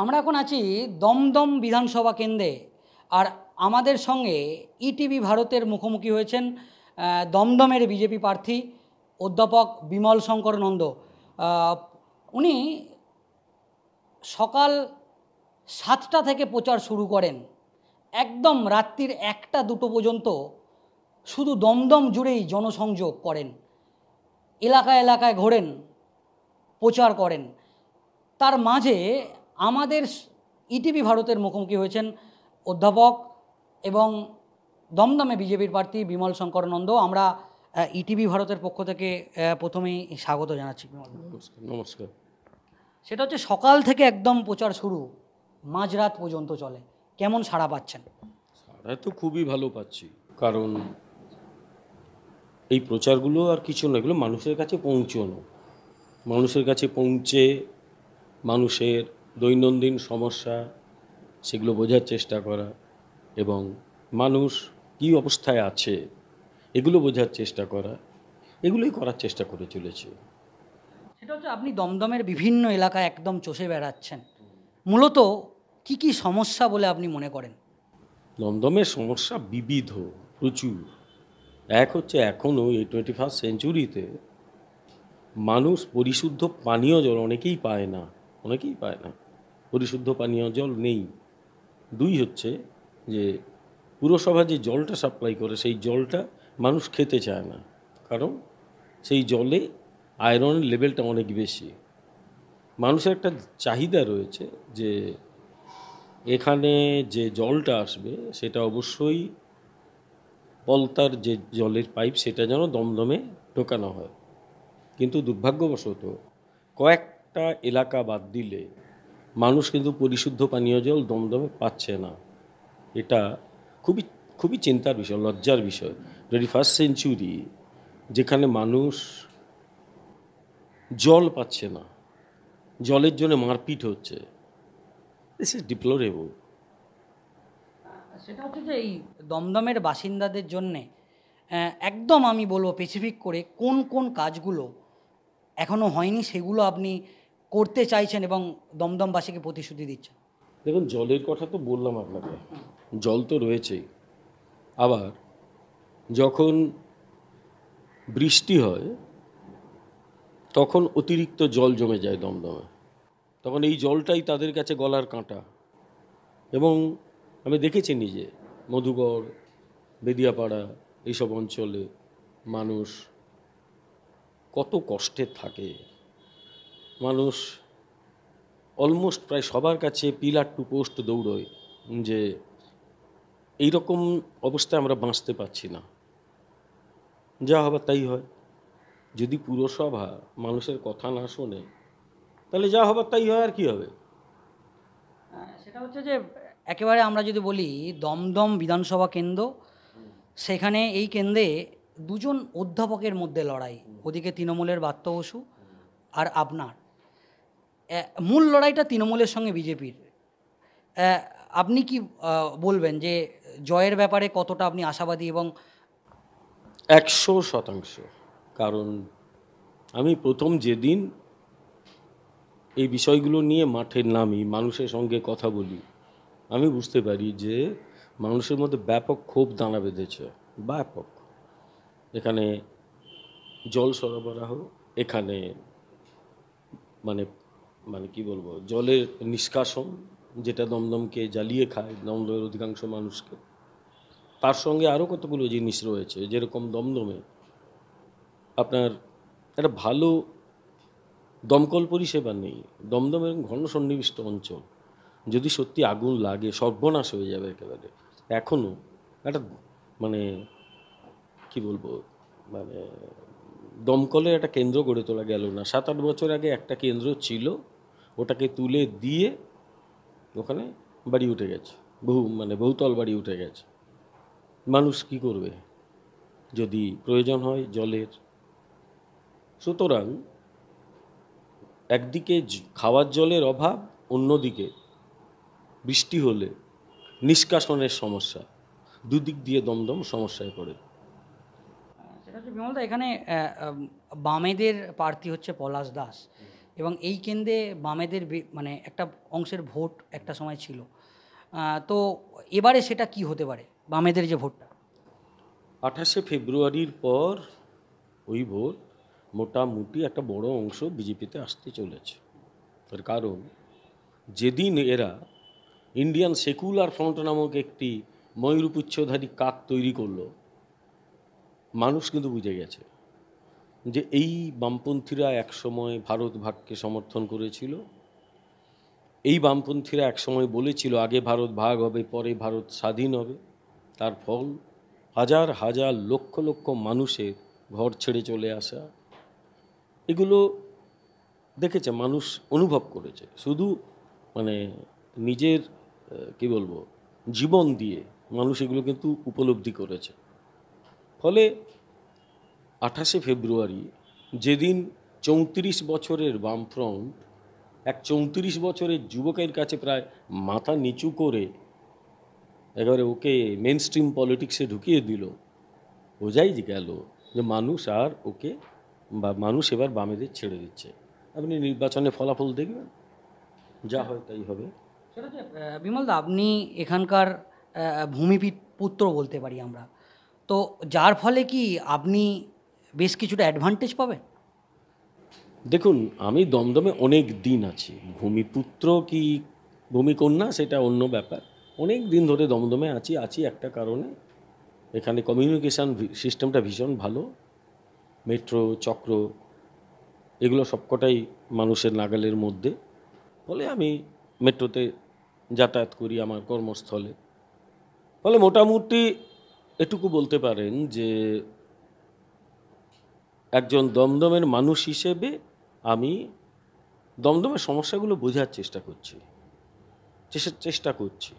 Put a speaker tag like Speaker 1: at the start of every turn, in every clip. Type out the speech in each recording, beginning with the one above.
Speaker 1: আমরা এখন আছি দমদম বিধানসভা কেন্দ্রে। আর আমাদের সঙ্গে ইটিভি ভারতের মুখোমুখি হয়েছেন দমদমের বিজেপি প্রার্থী অধ্যাপক বিমল শঙ্কর নন্দ। উনি সকাল সাতটা থেকে প্রচার শুরু করেন। একদম রাত্রির একটা দুটো পর্যন্ত শুধু দমদম জুড়েই জনসংযোগ করেন। এলাকা এলাকায় ঘোরেন, প্রচার করেন। তার মাঝে আমাদের ইটিভি ভারতের মুখোমুখি হয়েছেন অধ্যাপক এবং দমদমে বিজেপির প্রার্থী বিমল শঙ্কর নন্দ। আমরা ইটিভি ভারতের পক্ষ থেকে প্রথমেই স্বাগত জানাচ্ছি বিমল।
Speaker 2: নমস্কার
Speaker 1: সেটা হচ্ছে সকাল থেকে একদম প্রচার শুরু মাঝরাত পর্যন্ত চলে। কেমন সাড়া পাচ্ছেন?
Speaker 2: সারা তো খুবই ভালো পাচ্ছি কারণ এই প্রচারগুলো আর কিছু না এগুলো মানুষের কাছে পৌঁছানো। মানুষের কাছে পৌঁছে মানুষের দৈনন্দিন সমস্যা সেগুলো বোঝার চেষ্টা করা এবং মানুষ কী অবস্থায় আছে এগুলো বোঝার চেষ্টা করা এগুলোই করার চেষ্টা করে চলেছে।
Speaker 1: সেটা হচ্ছে আপনি দমদমের বিভিন্ন এলাকায় একদম চষে বেড়াচ্ছেন। মূলত কি কি সমস্যা বলে আপনি মনে করেন?
Speaker 2: দমদমের সমস্যা বিবিধ প্রচুর। এক হচ্ছে এখনও এই টোয়েন্টি ফার্স্ট সেঞ্চুরিতে মানুষ পরিশুদ্ধ পানীয় জল অনেকেই পায় না অনেকেই পায় না। পরিশুদ্ধ পানীয় জল নেই। দুই হচ্ছে যে, পুরসভা যে জলটা সাপ্লাই করে, সেই জলটা মানুষ খেতে চায় না। কারণ সেই জলে আয়রনের লেভেলটা অনেক বেশি। মানুষের একটা চাহিদা রয়েছে যে, এখানে যে জলটা আসবে, সেটা অবশ্যই পলতার যে জলের পাইপ সেটা যেন দমদমে ঢোকানো হয়। কিন্তু দুর্ভাগ্যবশত কয়েকটা এলাকা বাদ দিলে মানুষ কিন্তু পরিশুদ্ধ পানীয় জল দমদমে পাচ্ছে না। এটা খুবই খুবই চিন্তার বিষয়, লজ্জার বিষয়। টোয়েন্টি ফার্স্ট সেঞ্চুরি যেখানে মানুষ জল পাচ্ছে না, জলের জন্য মারপিট হচ্ছে দিস ইজ ডিপ্লোরেবল
Speaker 1: সেটা হচ্ছে যে এই দমদমের বাসিন্দাদের জন্যে একদম আমি বলব স্পেসিফিক করে কোন কোন কাজগুলো এখনও হয়নি, সেগুলো আপনি করতে চাইছেন এবং দমদমবাসীকে প্রতিশ্রুতি দিচ্ছেন।
Speaker 2: দেখুন, জলের কথা তো বললাম আপনাকে। জল তো রয়েছেই। আবার যখন বৃষ্টি হয়, তখন অতিরিক্ত জল জমে যায় দমদমে। তখন এই জলটাই তাদের কাছে গলার কাঁটা। এবং আমি দেখেছি নিজে, মধুগড়, বেদিয়াপাড়া, এইসব অঞ্চলে মানুষ কত কষ্টে থাকে। মানুষ অলমোস্ট প্রায় সবার কাছে পিলার টু পোস্ট দৌড়োয় যে এই রকম অবস্থায় আমরা বাঁচতে পারছি না। যা হবে তাই হয়। যদি পুরসভা মানুষের কথা না শোনে, তাহলে যা হবে তাই হয় আর কি হবে?
Speaker 1: সেটা হচ্ছে যে একেবারে আমরা যদি বলি দমদম বিধানসভা কেন্দ্র, সেখানে এই কেন্দ্রে দুজন অধ্যাপকের মধ্যে লড়াই, ওদিকে তৃণমূলের বাত্য বসু আর আপনার। মূল লড়াইটা তৃণমূলের সঙ্গে বিজেপির। আপনি কি বলবেন যে জয়ের ব্যাপারে কতটা আপনি আশাবাদী এবং
Speaker 2: একশো শতাংশ। কারণ আমি প্রথম যেদিন এই বিষয়গুলো নিয়ে মাঠে নামি, মানুষের সঙ্গে কথা বলি, আমি বুঝতে পারি যে মানুষের মধ্যে ব্যাপক ক্ষোভ দানা বেঁধেছে। ব্যাপক। এখানে জল সরবরাহ, এখানে মানে মানে কি বলব, জলের নিষ্কাশন যেটা দমদমকে জ্বালিয়ে খায়, দমদমের অধিকাংশ মানুষকে। তার সঙ্গে আরও কতগুলো জিনিস রয়েছে, যেরকম দমদমে আপনার একটা ভালো দমকল পরিষেবা নেই। দমদম ঘন সন্নিবিষ্ট অঞ্চল, যদি সত্যি আগুন লাগে, সর্বনাশ হয়ে যাবে একেবারে। এখনও একটা মানে কি বলব মানে দমকলের একটা কেন্দ্র গড়ে তোলা গেল না। সাত আট বছর আগে একটা কেন্দ্র ছিল ওটাকে তুলে দিয়ে ওখানে বাড়ি উঠে গেছে। বহু মানে বহুতল বাড়ি উঠে গেছে। মানুষ কি করবে? যদি প্রয়োজন হয় জলের। সুতরাং একদিকে খাওয়ার জলের অভাব, অন্যদিকে বৃষ্টি হলে নিষ্কাশনের সমস্যা, দুদিক দিয়ে দমদম সমস্যায় পড়ে।
Speaker 1: সেটা হচ্ছে বিমলদা, এখানে বামেদের প্রার্থী হচ্ছে পলাশ দাস। এবং এই কেন্দ্রে বামেদের মানে একটা অংশের ভোট একটা সময় ছিল। তো এবারে সেটা কি হতে পারে? বামেদের যে ভোটটা।
Speaker 2: আঠাশে ফেব্রুয়ারির পর ওই ভোট মোটামুটি একটা বড় অংশ বিজেপিতে আসতে চলেছে। তার কারণ, যেদিন এরা ইন্ডিয়ান সেকুলার ফ্রন্ট নামক একটি ময়ূরপুচ্ছধারী কাক তৈরি করল, মানুষ কিন্তু বুঝে গেছে। যে এই বামপন্থীরা একসময় ভারত ভাগকে সমর্থন করেছিল, এই বামপন্থীরা একসময় বলেছিল, আগে ভারত ভাগ হবে, পরে ভারত স্বাধীন হবে। তার ফল, হাজার হাজার লক্ষ লক্ষ মানুষের ঘর ছেড়ে চলে আসা, এগুলো দেখেছে, মানুষ অনুভব করেছে। শুধু মানে নিজের কি বলব, জীবন দিয়ে মানুষ এগুলো কিন্তু উপলব্ধি করেছে। ফলে আঠাশে ফেব্রুয়ারি যেদিন চৌত্রিশ বছরের বামফ্রন্ট এক চৌত্রিশ বছরের যুবকের কাছে প্রায় মাথা নিচু করে একেবারে ওকে মেন স্ট্রিম পলিটিক্সে ঢুকিয়ে দিল। বোঝাই গেল যে মানুষ আর ওকে বা মানুষ এবার বামেদের ছেড়ে দিচ্ছে। আপনি নির্বাচনে ফলাফল দেখবেন। যা হয় তাই হবে।
Speaker 1: সেটা বিমলদা আপনি এখানকার আহ, ভূমিপিত পুত্র বলতে পারি আমরা। তো যার ফলে কি আপনি বেশ কিছুটা অ্যাডভান্টেজ পাবেন
Speaker 2: দেখুন, আমি দমদমে অনেক দিন আছি। ভূমিপুত্র কি ভূমিকন্যা সেটা অন্য ব্যাপার। অনেক দিন ধরে দমদমে আছি আছি একটা কারণে। এখানে কমিউনিকেশান সিস্টেমটা ভীষণ ভালো। মেট্রো চক্র, এগুলো সবকটাই মানুষের নাগালের মধ্যে। ফলে আমি মেট্রোতে যাতায়াত করি আমার কর্মস্থলে। ফলে মোটামুটি এটুকু বলতে পারেন যে একজন দমদমের মানুষ হিসেবে আমি দমদমের সমস্যাগুলো বোঝার চেষ্টা করছি। চেষ্টা- করছি।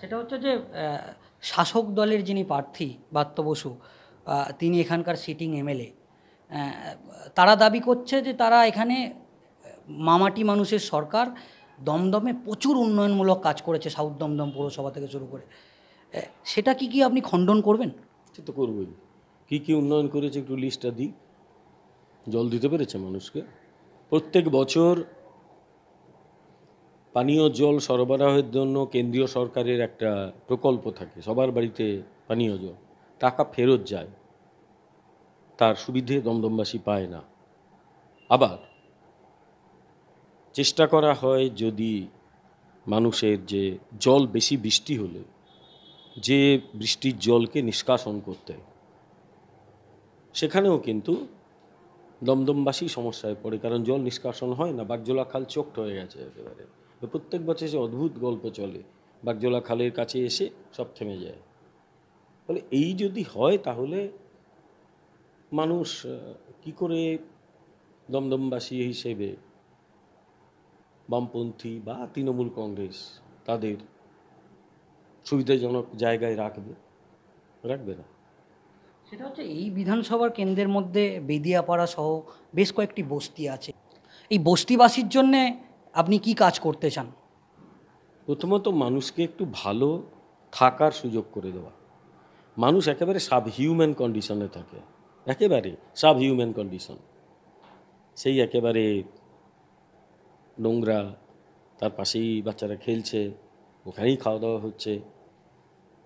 Speaker 1: সেটা হচ্ছে যে শাসক দলের যিনি প্রার্থী বাত্য বসু তিনি এখানকার সিটিং এমএলএ তারা দাবি করছে যে তারা এখানে মামাটি মানুষের সরকার দমদমে প্রচুর উন্নয়নমূলক কাজ করেছে সাউথ দমদম পৌরসভা থেকে শুরু করে। সেটা কি কি আপনি খণ্ডন করবেন?
Speaker 2: সে তো করবই। কী কী উন্নয়ন করেছে একটু লিস্টটা দিই। জল দিতে পেরেছে মানুষকে। প্রত্যেক বছর পানীয় জল সরবরাহের জন্য কেন্দ্রীয় সরকারের একটা প্রকল্প থাকে। সবার বাড়িতে পানীয় জল। টাকা ফেরত যায়। তার সুবিধে দমদমবাসী পায় না। আবার চেষ্টা করা হয় যদি মানুষের যে জল বেশি বৃষ্টি হলে, যে বৃষ্টির জলকে নিষ্কাশন করতে। সেখানেও কিন্তু দমদমবাসী সমস্যায় পড়ে, কারণ জল নিষ্কাশন হয় না বাগজোলা খাল চোখট হয়ে গেছে একেবারে। তো প্রত্যেক বছর সে অদ্ভুত গল্প চলে বাগজোলা খালের কাছে এসে সব থেমে যায়। ফলে এই যদি হয় তাহলে মানুষ কি করে দমদমবাসী হিসেবে বামপন্থী বা তৃণমূল কংগ্রেস তাদের সুবিধাজনক জায়গায় রাখবে? রাখবে না।
Speaker 1: সেটা হচ্ছে এই বিধানসভার কেন্দ্রের মধ্যে বেদিয়াপাড়া সহ বেশ কয়েকটি বস্তি আছে। এই বস্তিবাসীর জন্যে আপনি কি কাজ করতে চান?
Speaker 2: প্রথমত মানুষকে একটু ভালো থাকার সুযোগ করে দেওয়া। মানুষ একেবারে সাব হিউম্যান কন্ডিশনে থাকে। একেবারে সাব হিউম্যান কন্ডিশন সেই একেবারে নোংরা, তার পাশেই বাচ্চারা খেলছে, ওখানেই খাওয়া দাওয়া হচ্ছে।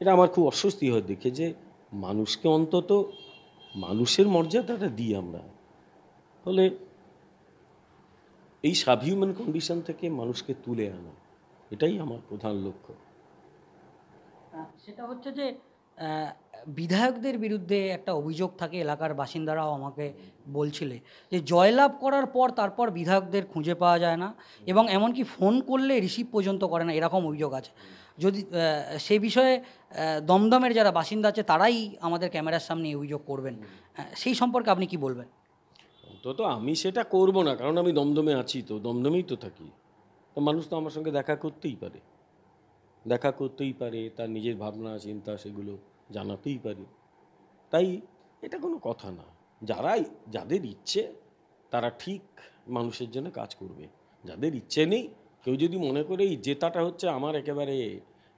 Speaker 2: এটা আমার খুব অস্বস্তি হয় দেখে যে মানুষকে অন্তত মানুষের মর্যাদাটা দিই আমরা। ফলে এই সাব হিউম্যান কন্ডিশন থেকে মানুষকে তুলে আনা, এটাই আমার প্রধান লক্ষ্য।
Speaker 1: সেটা হচ্ছে যে বিধায়কদের বিরুদ্ধে একটা অভিযোগ থাকে, এলাকার বাসিন্দারাও আমাকে বলছিলে যে জয়লাভ করার পর তারপর বিধায়কদের খুঁজে পাওয়া যায় না এবং এমনকি ফোন করলে রিসিভ পর্যন্ত করে না, এরকম অভিযোগ আছে। যদি সে বিষয়ে দমদমের যারা বাসিন্দা আছে তারাই আমাদের ক্যামেরার সামনে অভিযোগ করবেন। সেই সম্পর্কে আপনি কি বলবেন?
Speaker 2: অন্তত আমি সেটা করব না, কারণ আমি দমদমে আছি তো, দমদমেই তো থাকি। তো মানুষ তো আমার সঙ্গে দেখা করতেই পারে। দেখা করতেই পারে, তার নিজের ভাবনা, চিন্তা, সেগুলো। জানাতেই পারি। তাই এটা কোনো কথা না। যারা যাদের ইচ্ছে, তারা ঠিক মানুষের জন্য কাজ করবে। যাদের ইচ্ছে নেই, কেউ যদি মনে করে এই জেতাটা হচ্ছে আমার একেবারে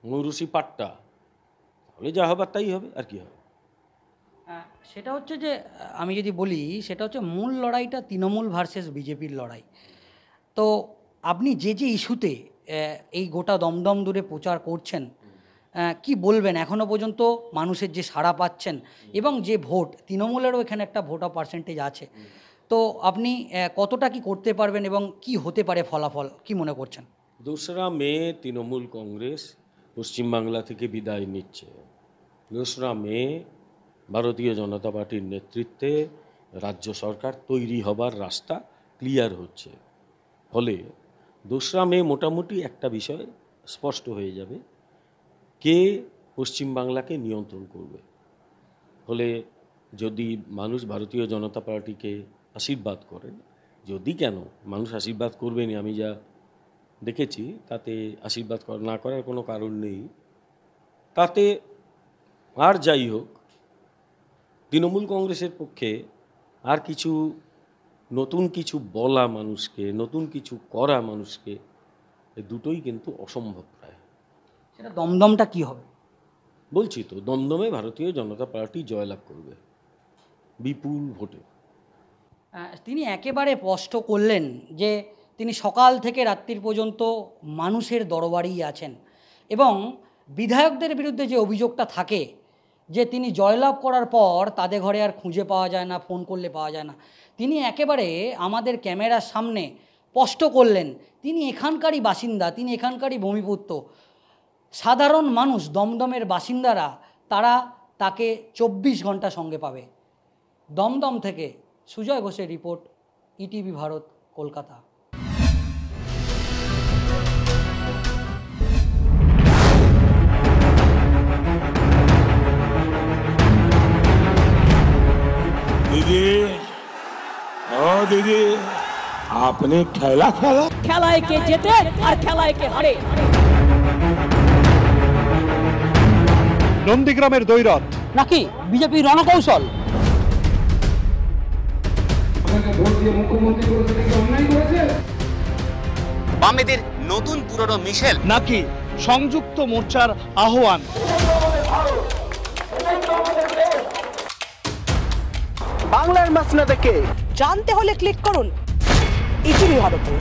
Speaker 2: মৌরুষি পাট্টা, তাহলে যা হবার তাই হবে, আর কি হবে?
Speaker 1: সেটা হচ্ছে যে, আমি যদি বলি, সেটা হচ্ছে মূল লড়াইটা তৃণমূল ভার্সেস বিজেপির লড়াই। তো আপনি যে যে ইস্যুতে এই গোটা দমদম দূরে প্রচার করছেন কি বলবেন? এখনও পর্যন্ত মানুষের যে সাড়া পাচ্ছেন এবং যে ভোট, তৃণমূলেরও এখানে একটা ভোটার পার্সেন্টেজ আছে। তো আপনি কতটা কি করতে পারবেন এবং কি হতে পারে ফলাফল? কি মনে করছেন?
Speaker 2: দোসরা মে তৃণমূল কংগ্রেস পশ্চিমবাংলা থেকে বিদায় নিচ্ছে। দোসরা মে ভারতীয় জনতা পার্টির নেতৃত্বে রাজ্য সরকার তৈরি হবার রাস্তা ক্লিয়ার হচ্ছে। ফলে দোসরা মে মোটামুটি একটা বিষয় স্পষ্ট হয়ে যাবে। কে পশ্চিমবাংলাকে নিয়ন্ত্রণ করবে? ফলে যদি মানুষ ভারতীয় জনতা পার্টিকে আশীর্বাদ করেন যদি কেন? মানুষ আশীর্বাদ করবেনই, আমি যা দেখেছি, তাতে আশীর্বাদ না করার কোনো কারণ নেই। তাতে আর যাই হোক, তৃণমূল কংগ্রেসের পক্ষে আর কিছু নতুন কিছু বলা মানুষকে, নতুন কিছু করা মানুষকে দুটোই কিন্তু অসম্ভব প্রায়।
Speaker 1: সেটা দমদমটা কি হবে?
Speaker 2: বলছি তো দমদমে ভারতীয় জনতা পার্টি জয়লাভ করবে। বিপুল ভোটে।
Speaker 1: তিনি একেবারে স্পষ্ট করলেন যে তিনি সকাল থেকে রাত্রির পর্যন্ত মানুষের দরবারেই আছেন এবং বিধায়কদের বিরুদ্ধে যে অভিযোগটা থাকে যে তিনি জয়লাভ করার পর তাদের ঘরে আর খুঁজে পাওয়া যায় না ফোন করলে পাওয়া যায় না তিনি একেবারে আমাদের ক্যামেরার সামনে স্পষ্ট করলেন। তিনি এখানকারই বাসিন্দা তিনি এখানকারই ভূমিপুত্র। সাধারণ মানুষ দমদমের বাসিন্দারা তারা তাকে চব্বিশ ঘণ্টা সঙ্গে পাবে। দমদম থেকে সুজয় ঘোষের রিপোর্ট ইটিভি ভারত কলকাতা।
Speaker 3: দিদি দিদি আপনি খেলা খেলা
Speaker 4: খেলায় কে যেতে আর খেলায় কে হারে?
Speaker 5: নন্দীগ্রামের দৈরথ।
Speaker 1: নাকি বিজেপি রণকৌশল?
Speaker 6: বামেদের নতুন পুরনো মিশেল।
Speaker 5: নাকি সংযুক্ত মোর্চার আহ্বান?
Speaker 7: বাংলার মাসনা দেখে জানতে হলে ক্লিক করুন। ইটিভি ভারতে।